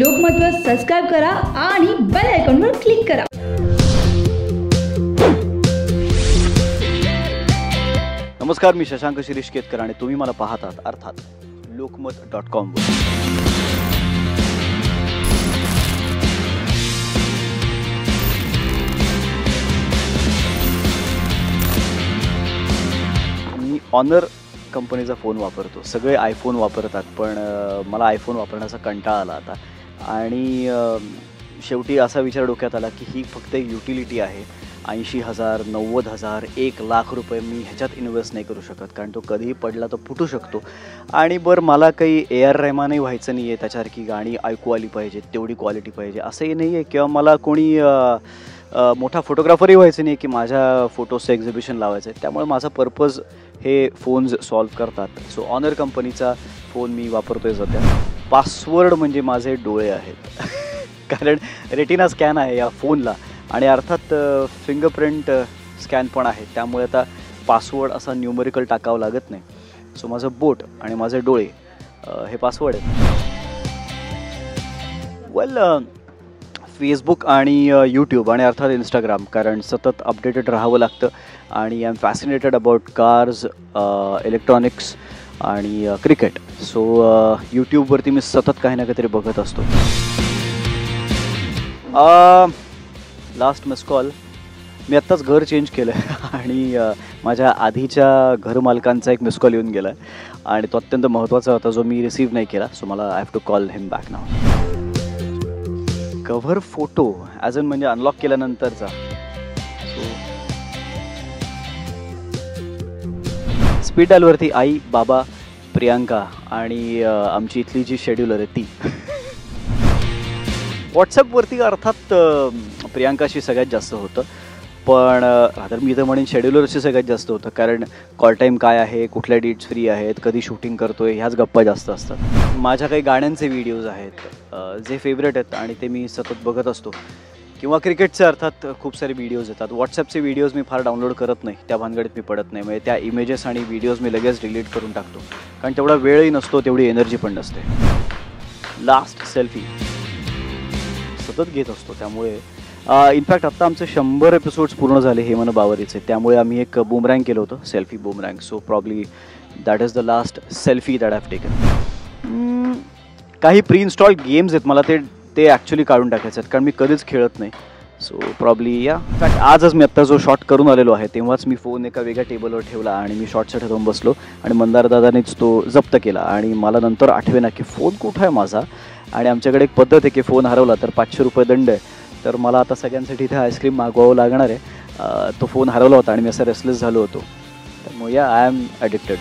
लोकमतवर subscribe करा आणि bell आयकॉनवर क्लिक करा. नमस्कार मी शशांक शिरीष केतकर आणि तुम्ही मला पाहतात अर्थात लोकमत डॉट कॉम मी ऑनर कंपनीचा फोन वापरतो. सगळे आयफोन वापरतात पण मला आयफोन वापरण्याचा कंटाळा आला आता. आणि शेवटी असा विचार डोक्यात आला की ही फक्त एक युटिलिटी आहे. ऐंशी हजार नव्वद हजार एक लाख रुपये मी ह्याच्यात इन्व्हेस्ट नाही करू शकत. कारण तो कधीही पडला तर फुटू शकतो. आणि बरं मला काही ए आर रेहमानही व्हायचं नाही आहे त्याच्यासारखी गाणी ऐकू आली पाहिजे तेवढी क्वालिटी पाहिजे असंही नाही आहे किंवा मला कोणी मोठा फोटोग्राफरही व्हायचं नाही की माझ्या फोटोजचं एक्झिबिशन लावायचं आहे त्यामुळे माझा पर्पज हे फोन्स सॉल्व करतात. सो ऑनर कंपनीचा फोन मी वापरतोय सध्या. पासवर्ड म्हणजे माझे डोळे आहेत. कारण रेटिना स्कॅन आहे या फोनला आणि अर्थात फिंगरप्रिंट स्कॅन पण आहे. त्यामुळे आता पासवर्ड असा न्यूमरिकल टाकावं लागत नाही. सो माझं बोट आणि माझे डोळे हे पासवर्ड आहे वेल फेसबुक आणि यूट्यूब आणि अर्थात इंस्टाग्राम कारण सतत अपडेटेड राहावं लागतं. आणि I am fascinated about cars electronics आणि क्रिकेट. सो यूट्यूबवरती मी सतत काही ना काहीतरी बघत असतो. लास्ट मिस कॉल मी आत्ताच घर चेंज केलं आहे आणि माझ्या आधीच्या घरमालकांचा एक मिस कॉल येऊन गेला आहे आणि तो अत्यंत महत्त्वाचा होता जो मी रिसीव्ह नाही केला. सो मला I have to call him back now cover photo as अन म्हणजे अनलॉक केल्यानंतरचा. हॉस्पिटलवरती आई बाबा प्रियांका आणि आमची इथली जी शेड्युलर आहे ती. व्हॉट्सअपवरती अर्थात प्रियांकाशी सगळ्यात जास्त होतं. पण रादर मी तर म्हणेन शेड्युलरशी सगळ्यात जास्त होतं. कारण कॉल टाईम काय आहे कुठल्या डेट्स फ्री आहेत कधी शूटिंग करतो आहे ह्याच गप्पा जास्त असतात. माझ्या काही गाण्यांचे व्हिडिओज आहेत जे फेवरेट आहेत आणि ते मी सतत बघत असतो. किंवा क्रिकेटचे अर्थात खूप सारे व्हिडिओज येतात. व्हॉट्सअपचे व्हिडिओज मी फार डाउनलोड करत नाही. त्या भानगडीत मी पडत नाही. म्हणजे त्या इमेजेस आणि व्हिडिओज मी लगेच डिलीट करून टाकतो. कारण तेवढा वेळही नसतो तेवढी एनर्जी पण नसते. लास्ट सेल्फी सतत घेत असतो. त्यामुळे इनफॅक्ट आत्ता आमचे शंभर एपिसोड्स पूर्ण झाले हे मन बावरीचे. त्यामुळे आम्ही एक बुमरँग केलं होतं selfie boomerang so probably that is the last selfie that have taken काही प्री इन्स्टॉल्ड गेम्स आहेत. मला ते ते ॲक्च्युली काढून टाकायचे आहेत कारण मी कधीच खेळत नाही. सो प्रॉब्ली या इनफॅक्ट आजच मी आत्ता जो शॉट करून आलेलो आहे तेव्हाच मी फोन एका वेगळ्या टेबलवर ठेवला आणि मी शॉटसाठी ठेवून बसलो आणि मंदारदादानेच तो जप्त केला. आणि मला नंतर आठवेना की फोन कुठं आहे माझा? आणि आमच्याकडे एक पद्धत आहे की फोन हरवला तर पाचशे रुपये दंड आहे. तर मला आता सगळ्यांसाठी इथे आईस्क्रीम मागवावं लागणार आहे. तो फोन हरवला होता आणि मी असा रेसलेस झालो होतो. त्यामुळे या आय एम ॲडिक्टेड